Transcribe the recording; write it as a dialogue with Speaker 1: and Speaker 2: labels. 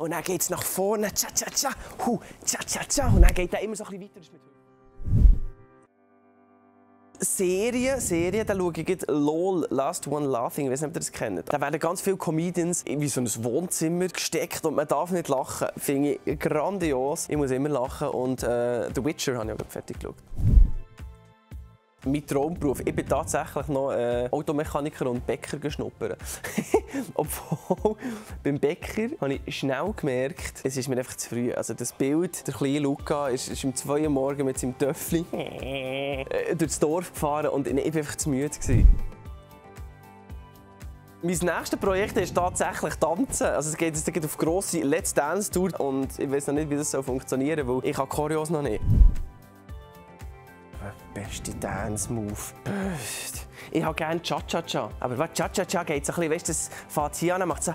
Speaker 1: Und dann geht es nach vorne, cha cha cha, hu, cha cha cha. Und dann geht er immer so ein bisschen weiter. Ist mit Serien, da schaue ich jetzt LOL, Last One Laughing, ich weiß nicht, ob ihr das kennt. Da werden ganz viele Comedians in so ein Wohnzimmer gesteckt und man darf nicht lachen. Finde ich grandios. Ich muss immer lachen und äh, The Witcher habe ich auch fertig geschaut. Mein Traumberuf. Ich bin tatsächlich noch äh, Automechaniker und Bäcker geschnuppert. Beim Bäcker habe ich schnell gemerkt, es ist mir einfach zu früh. Also das Bild, der kleine Luca ist, ist um 2 Uhr morgens mit seinem Töffel äh, durchs Dorf gefahren und ich war einfach zu müde. Gewesen. Mein nächstes Projekt ist tatsächlich Tanzen. Also es geht jetzt auf grosse Let's Dance Tour und ich weiß noch nicht, wie das funktionieren soll, weil ich Choreos noch nicht beste Dance-Move. Ich habe gerne Cha-Cha-Cha. Aber was Cha-Cha-Cha geht so ein bisschen, weißt du, das fährt hier an, macht so